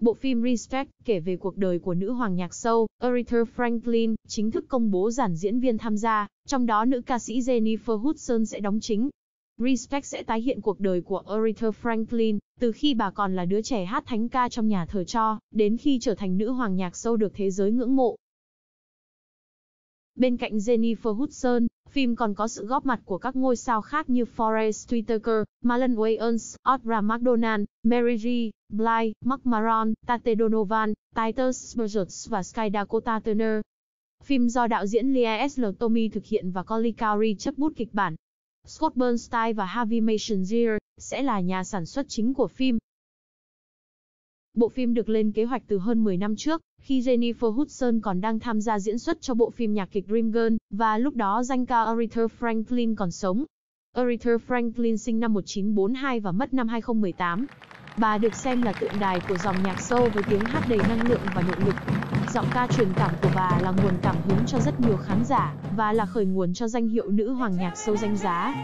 Bộ phim Respect kể về cuộc đời của nữ hoàng nhạc sâu Aretha Franklin, chính thức công bố dàn diễn viên tham gia, trong đó nữ ca sĩ Jennifer Hudson sẽ đóng chính. Respect sẽ tái hiện cuộc đời của Aretha Franklin, từ khi bà còn là đứa trẻ hát thánh ca trong nhà thờ cho, đến khi trở thành nữ hoàng nhạc sâu được thế giới ngưỡng mộ. Bên cạnh Jennifer Hudson, phim còn có sự góp mặt của các ngôi sao khác như Forest Whitaker, Marlon Wayans, Audra McDonald, Mary G. Blige, Mark Maron, Tate Donovan, Titus Burgess và Sky Dakota Turner. Phim do đạo diễn Lee S. L. Tommy thực hiện và Colin Cowrie chấp bút kịch bản. Scott Bernstein và Harvey Mason sẽ là nhà sản xuất chính của phim. Bộ phim được lên kế hoạch từ hơn 10 năm trước, khi Jennifer Hudson còn đang tham gia diễn xuất cho bộ phim nhạc kịch Dream Girl, và lúc đó danh ca Aretha Franklin còn sống. Aretha Franklin sinh năm 1942 và mất năm 2018. Bà được xem là tượng đài của dòng nhạc soul với tiếng hát đầy năng lượng và nội lực. Giọng ca truyền cảm của bà là nguồn cảm hứng cho rất nhiều khán giả, và là khởi nguồn cho danh hiệu nữ hoàng nhạc soul danh giá.